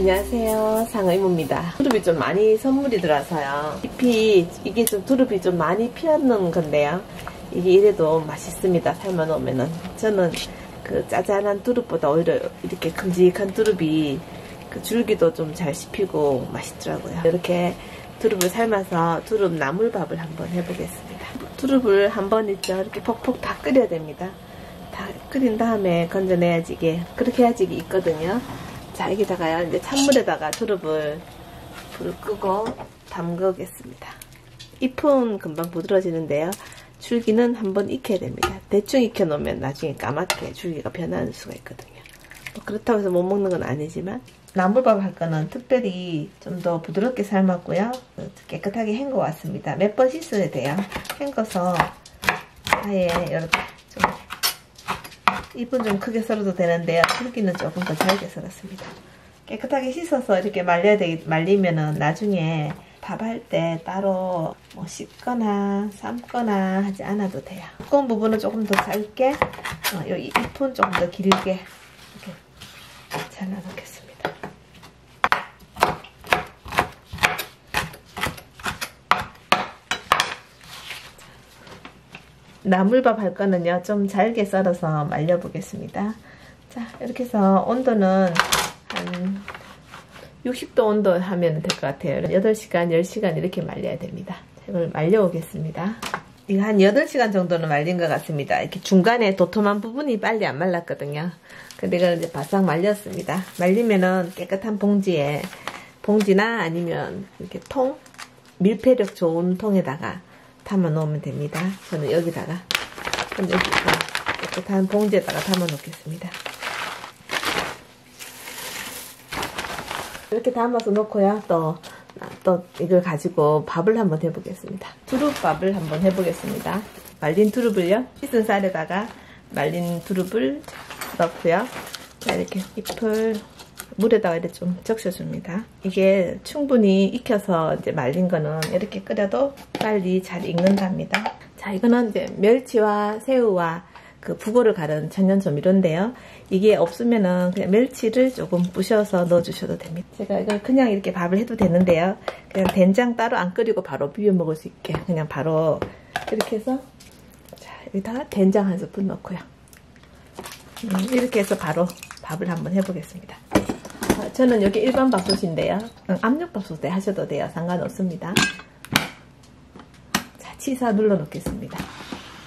안녕하세요. 상의모입니다. 두릅이 좀 많이 선물이 들어와서요. 잎이 이게 좀 두릅이 좀 많이 피었는 건데요. 이게 이래도 맛있습니다. 삶아 놓으면은. 저는 그 짜잔한 두릅보다 오히려 이렇게 큼직한 두릅이 그 줄기도 좀 잘 씹히고 맛있더라고요. 이렇게 두릅을 삶아서 두릅 나물밥을 한번 해보겠습니다. 두릅을 한번 있죠. 이렇게 퍽퍽 다 끓여야 됩니다. 다 끓인 다음에 건져내야지 이게 그렇게 해야지 이게 있거든요 자 여기다가요 이제 찬물에다가 두릅을 불을 끄고 담그겠습니다. 잎은 금방 부드러지는데요. 줄기는 한번 익혀야 됩니다. 대충 익혀 놓으면 나중에 까맣게 줄기가 변하는 수가 있거든요. 뭐 그렇다고 해서 못 먹는 건 아니지만 나물밥 할 거는 특별히 좀 더 부드럽게 삶았고요. 깨끗하게 헹궈 왔습니다. 몇 번 씻어야 돼요. 헹궈서 아예 이렇게 좀 잎은 좀 크게 썰어도 되는데요. 줄기는 조금 더 잘게 썰었습니다. 깨끗하게 씻어서 이렇게 말려야 되, 말리면은 나중에 밥할 때 따로 뭐 씻거나 삶거나 하지 않아도 돼요. 두꺼운 부분은 조금 더 짧게, 어, 이 잎은 조금 더 길게 이렇게 잘라놓겠습니다. 나물밥 할 거는요 좀 잘게 썰어서 말려 보겠습니다. 자 이렇게 해서 온도는 한 60도 온도 하면 될 것 같아요. 8시간 10시간 이렇게 말려야 됩니다. 이걸 말려 오겠습니다. 이거 한 8시간 정도는 말린 것 같습니다. 이렇게 중간에 도톰한 부분이 빨리 안 말랐거든요. 근데 이걸 이제 바싹 말렸습니다. 말리면은 깨끗한 봉지에 봉지나 아니면 이렇게 통 밀폐력 좋은 통에다가 담아 놓으면 됩니다. 저는 여기다가 여기 깨끗한 봉지에다가 담아 놓겠습니다. 이렇게 담아서 놓고요. 또, 또 이걸 가지고 밥을 한번 해보겠습니다. 두릅밥을 한번 해보겠습니다. 말린 두릅을요. 씻은 쌀에다가 말린 두릅을 넣고요. 자, 이렇게 잎을 물에다가 이렇게 좀 적셔줍니다. 이게 충분히 익혀서 이제 말린 거는 이렇게 끓여도 빨리 잘 익는답니다. 자, 이거는 이제 멸치와 새우와 그 북어를 가른 천연 조미료인데요. 이게 없으면은 그냥 멸치를 조금 부셔서 넣어주셔도 됩니다. 제가 이걸 그냥 이렇게 밥을 해도 되는데요. 그냥 된장 따로 안 끓이고 바로 비벼 먹을 수 있게 그냥 바로 이렇게 해서 자 여기다가 된장 한 스푼 넣고요. 음, 이렇게 해서 바로 밥을 한번 해보겠습니다. 저는 여기 일반 밥솥인데요. 압력밥솥에 하셔도 돼요. 상관없습니다. 자, 치사 눌러 놓겠습니다.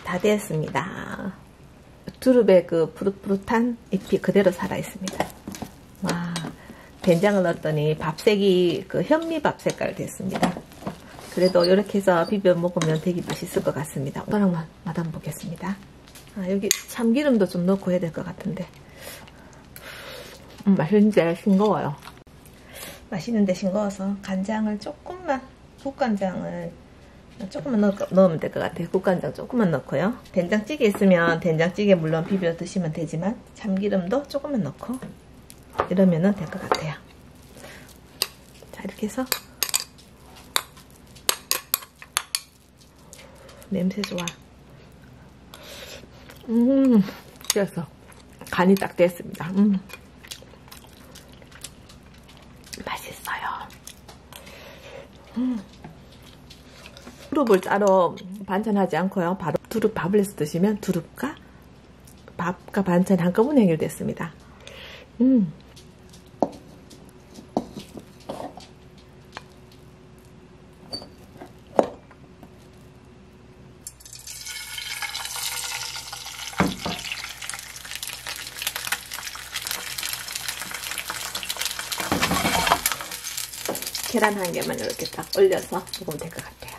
다 됐습니다. 두릅의 그 푸릇푸릇한 잎이 그대로 살아있습니다. 와, 된장을 넣었더니 밥색이 그 현미밥 색깔 됐습니다. 그래도 이렇게 해서 비벼 먹으면 되게 맛있을 것 같습니다. 오빠랑만 맛한 보겠습니다. 아, 여기 참기름도 좀 넣고 해야 될 것 같은데 음, 맛있는데 싱거워요. 맛있는데 싱거워서 간장을 조금만 국간장을 조금만 넣, 으면 될 것 같아요. 국간장 조금만 넣고요. 된장찌개 있으면 된장찌개 물론 비벼 드시면 되지만 참기름도 조금만 넣고 이러면 될 것 같아요. 자 이렇게 해서 냄새 좋아. 음, 그래서 간이 딱 됐습니다. 음. 음. 두릅을 따로 반찬하지 않고요. 바로 두릅 밥을 해서 드시면 두릅과 밥과 반찬이 한꺼번에 해결됐습니다. 음. 계란 한 개만 이렇게 딱 올려서 먹으면 될 것 같아요.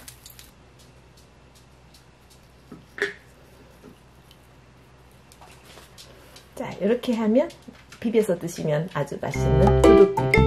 자 이렇게 하면 비벼서 드시면 아주 맛있는 두릅